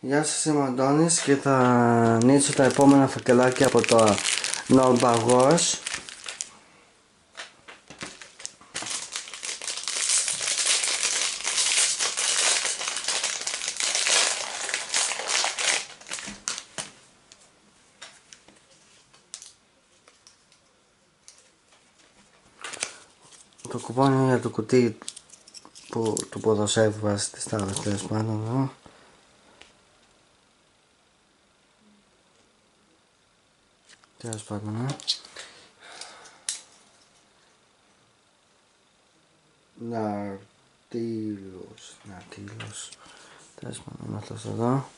Γεια σας είμαι ο Αντώνης και θα ανοίξω τα επόμενα φακελάκια από το Νορμπαγός Το κουπόνι για το κουτί που του ποδοσφαίρου βάζει τις τάβες τέλος πάντων εδώ. Τέλος πάντων, ε. Ναρτίλος, Ναρτίλος. Τέλος πάντων, αυτός εδώ.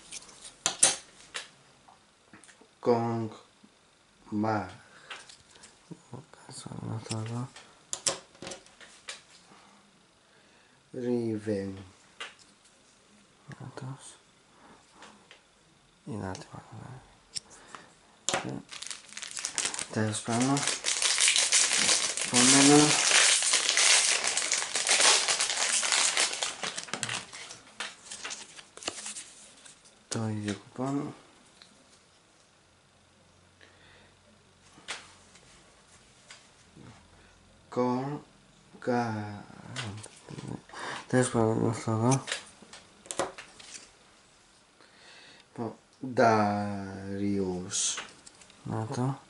Κονγκ Μαρ. Κάτσε αυτό εδώ. Ρίβεν. Αυτός. Είναι άτομα. Τέλος Tezgahına sonra da daha iyice kopan Gol Gol Tezgahına sonra Darius. No to.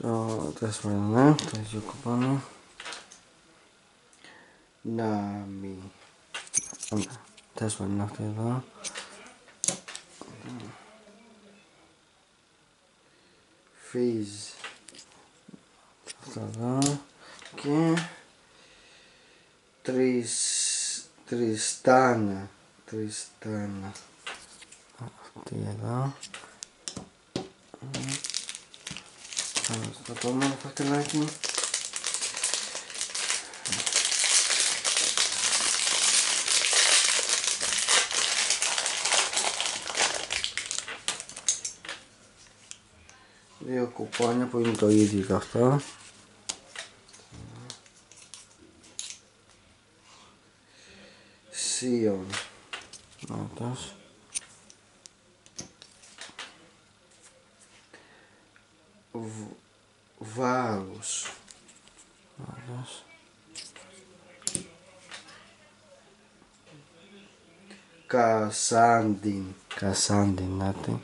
Το τέλος πάντων ναι, το ίδιο κουπόνι. Να μη. Τέλος πάντων είναι αυτό εδώ. Φιζ. Αυτό εδώ. Και τρεις, τριστάνα. Τριστάνα. Αυτή εδώ. Πάμε στο επόμενο φακελάκι. δύο κουπόνια που είναι το ίδιο και αυτό. Σίον. Νότας valos valos Casandin. Casandin, natin.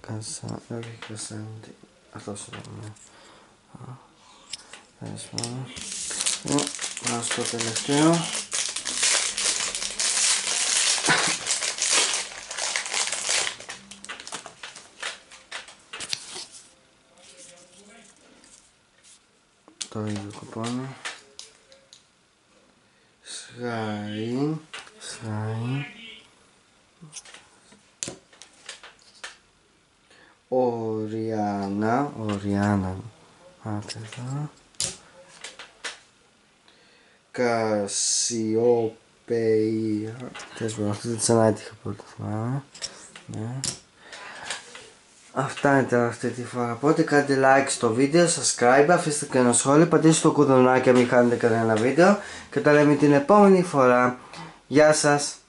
Casandin. Okay, Casandin. Ito Το ίδιο κουπόνι. Σγάιν, σγάιν. Οριάννα, Οριάννα, άτε εδώ. Κασιοπεϊά, τέλος πάντων αυτή δεν ξανά έτυχε πρώτα φορά, ναι. Αυτά είναι τώρα αυτή τη φορά. Οπότε κάντε like στο βίντεο, subscribe, αφήστε και ένα σχόλιο, πατήστε το κουδουνάκι αν μην χάνετε κανένα βίντεο και τα λέμε την επόμενη φορά. Γεια σας!